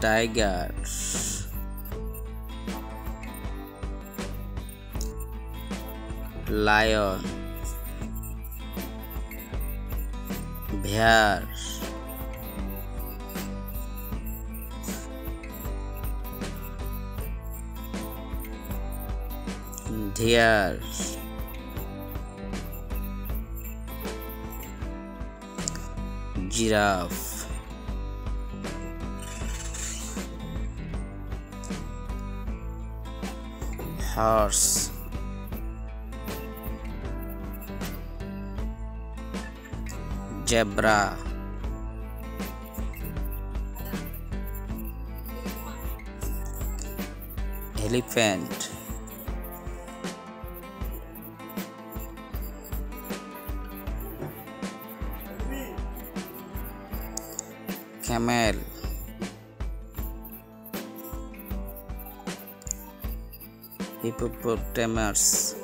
tiger lion. Bear. Deer. Giraffe horse. Zebra. Elephant. Camel hippopotamians